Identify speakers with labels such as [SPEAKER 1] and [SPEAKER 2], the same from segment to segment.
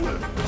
[SPEAKER 1] Ugh!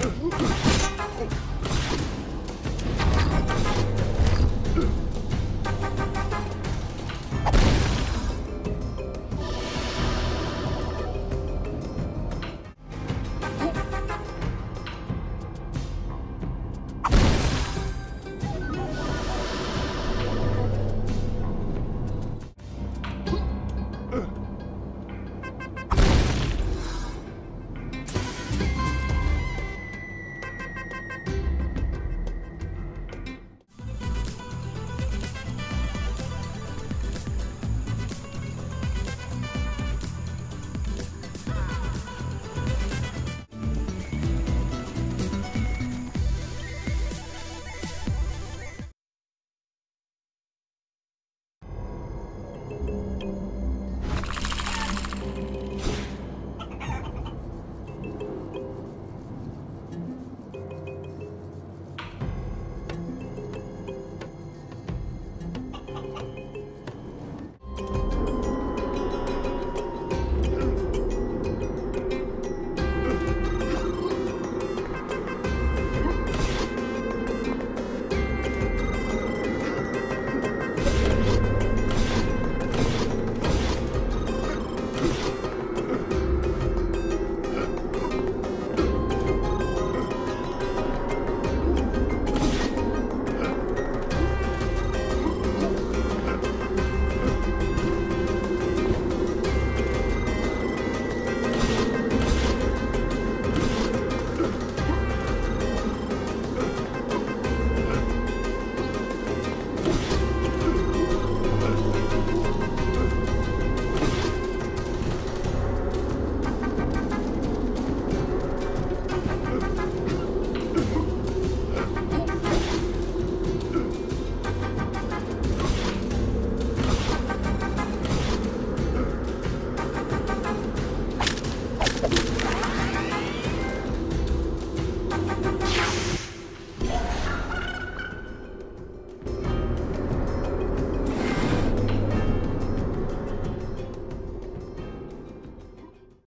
[SPEAKER 2] Uh -huh.